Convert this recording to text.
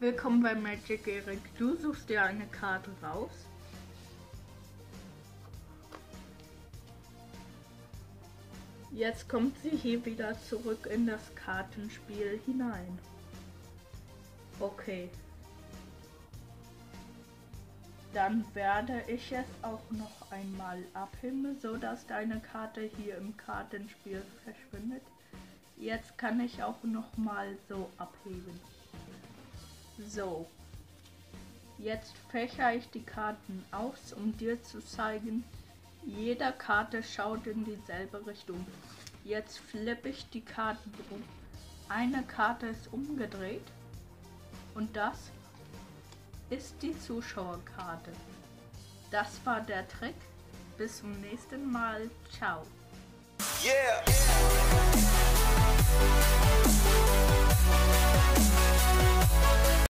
Willkommen bei Magic Eric. Du suchst dir eine Karte raus. Jetzt kommt sie hier wieder zurück in das Kartenspiel hinein. Okay. Dann werde ich es auch noch einmal abheben, so dass deine Karte hier im Kartenspiel verschwindet. Jetzt kann ich auch noch mal so abheben. So. Jetzt fächer ich die Karten aus, um dir zu zeigen, jeder Karte schaut in dieselbe Richtung. Jetzt flippe ich die Karten rum. Eine Karte ist umgedreht und das ist die Zuschauerkarte. Das war der Trick. Bis zum nächsten Mal. Ciao. Yeah.